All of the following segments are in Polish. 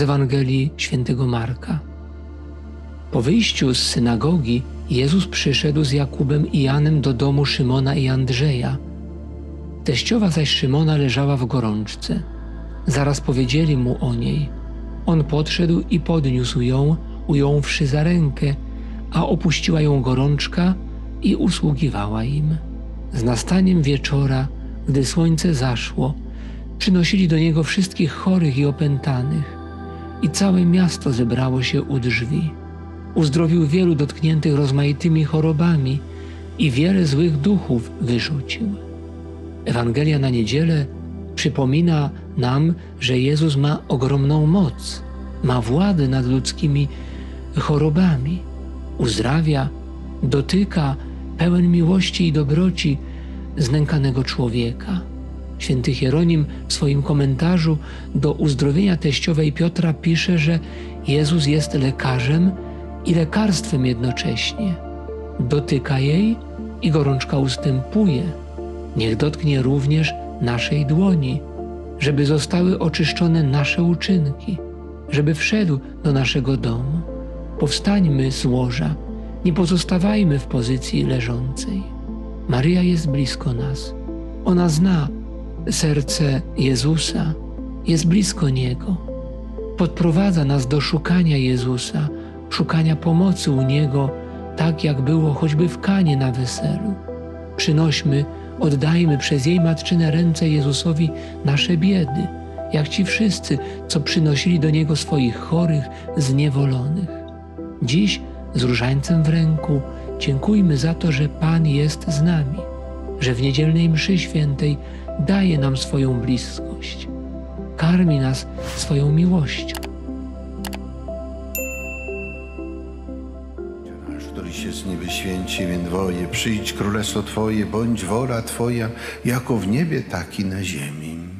z Ewangelii świętego Marka. Po wyjściu z synagogi Jezus przyszedł z Jakubem i Janem do domu Szymona i Andrzeja. Teściowa zaś Szymona leżała w gorączce. Zaraz powiedzieli mu o niej. On podszedł i podniósł ją, ująwszy za rękę, a opuściła ją gorączka i usługiwała im. Z nastaniem wieczora, gdy słońce zaszło, przynosili do niego wszystkich chorych i opętanych, i całe miasto zebrało się u drzwi. Uzdrowił wielu dotkniętych rozmaitymi chorobami i wiele złych duchów wyrzucił. Ewangelia na niedzielę przypomina nam, że Jezus ma ogromną moc, ma władzę nad ludzkimi chorobami, uzdrawia, dotyka pełen miłości i dobroci znękanego człowieka. Święty Hieronim w swoim komentarzu do uzdrowienia teściowej Piotra pisze, że Jezus jest lekarzem i lekarstwem jednocześnie. Dotyka jej i gorączka ustępuje. Niech dotknie również naszej dłoni, żeby zostały oczyszczone nasze uczynki, żeby wszedł do naszego domu. Powstańmy z łoża, nie pozostawajmy w pozycji leżącej. Maryja jest blisko nas. Ona zna serce Jezusa, jest blisko Niego. Podprowadza nas do szukania Jezusa, szukania pomocy u Niego, tak jak było choćby w Kanie na weselu. Przynośmy, oddajmy przez jej matczyne ręce Jezusowi nasze biedy, jak ci wszyscy, co przynosili do Niego swoich chorych, zniewolonych. Dziś z różańcem w ręku dziękujmy za to, że Pan jest z nami, że w niedzielnej mszy świętej daje nam swoją bliskość, karmi nas swoją miłością. Nasz, który się z niebie święci imię Twoje, przyjdź królestwo Twoje, bądź wola Twoja, jako w niebie, tak i na ziemi.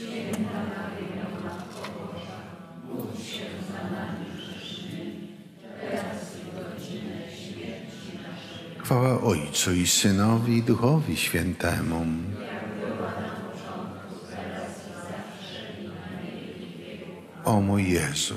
Chwała Ojcu i Synowi i Duchowi Świętemu. O mój Jezu,